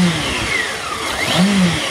Mm-hmm.